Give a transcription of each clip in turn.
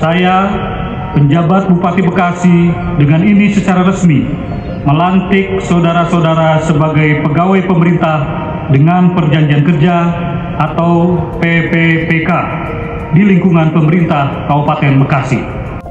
Saya, penjabat Bupati Bekasi, dengan ini secara resmi melantik saudara-saudara sebagai pegawai pemerintah dengan perjanjian kerja atau PPPK di lingkungan pemerintah Kabupaten Bekasi.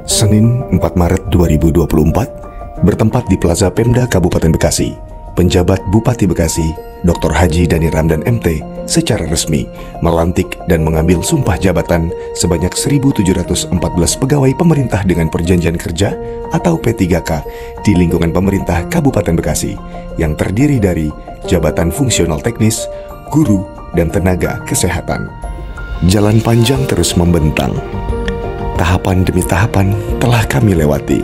Senin 4 Maret 2024 bertempat di Plaza Pemda Kabupaten Bekasi. Penjabat Bupati Bekasi, Dr. Haji Dani Ramdan MT, secara resmi melantik dan mengambil sumpah jabatan sebanyak 1.714 pegawai pemerintah dengan perjanjian kerja atau P3K di lingkungan pemerintah Kabupaten Bekasi yang terdiri dari jabatan fungsional teknis, guru, dan tenaga kesehatan. Jalan panjang terus membentang. Tahapan demi tahapan telah kami lewati.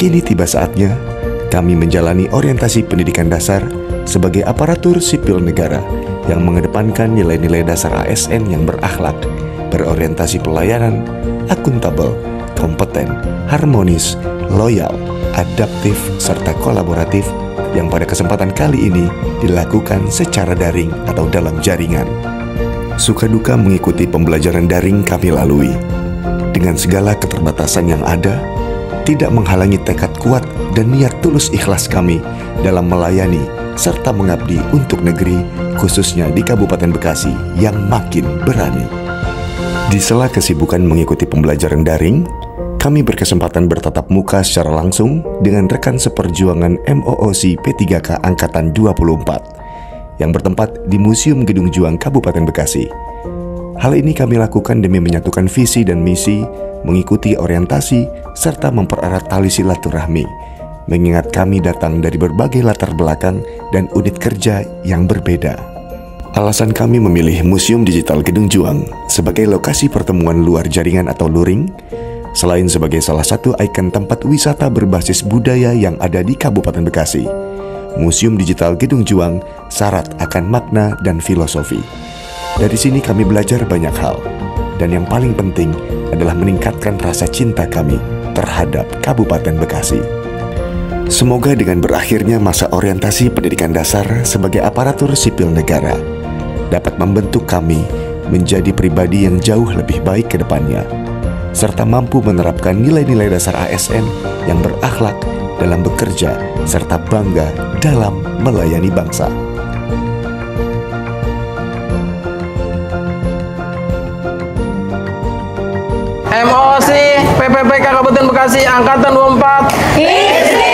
Kini tiba saatnya kami menjalani orientasi pendidikan dasar sebagai aparatur sipil negara yang mengedepankan nilai-nilai dasar ASN yang berakhlak, berorientasi pelayanan, akuntabel, kompeten, harmonis, loyal, adaptif, serta kolaboratif yang pada kesempatan kali ini dilakukan secara daring atau dalam jaringan. Suka duka mengikuti pembelajaran daring kami lalui. Dengan segala keterbatasan yang ada, tidak menghalangi tekad kuat dan niat tulus ikhlas kami dalam melayani serta mengabdi untuk negeri, khususnya di Kabupaten Bekasi yang makin berani. Di sela kesibukan mengikuti pembelajaran daring, kami berkesempatan bertatap muka secara langsung dengan rekan seperjuangan MOOC P3K Angkatan 24 yang bertempat di Museum Gedung Juang Kabupaten Bekasi. Hal ini kami lakukan demi menyatukan visi dan misi, mengikuti orientasi, serta mempererat tali silaturahmi, mengingat kami datang dari berbagai latar belakang dan unit kerja yang berbeda. Alasan kami memilih Museum Digital Gedung Juang sebagai lokasi pertemuan luar jaringan atau luring, selain sebagai salah satu ikon tempat wisata berbasis budaya yang ada di Kabupaten Bekasi. Museum Digital Gedung Juang syarat akan makna dan filosofi. Dari sini kami belajar banyak hal, dan yang paling penting adalah meningkatkan rasa cinta kami terhadap Kabupaten Bekasi. Semoga dengan berakhirnya masa orientasi pendidikan dasar sebagai aparatur sipil negara dapat membentuk kami menjadi pribadi yang jauh lebih baik ke depannya, serta mampu menerapkan nilai-nilai dasar ASN yang berakhlak dalam bekerja serta bangga dalam melayani bangsa. PPPK Kabupaten Bekasi Angkatan 24 Istri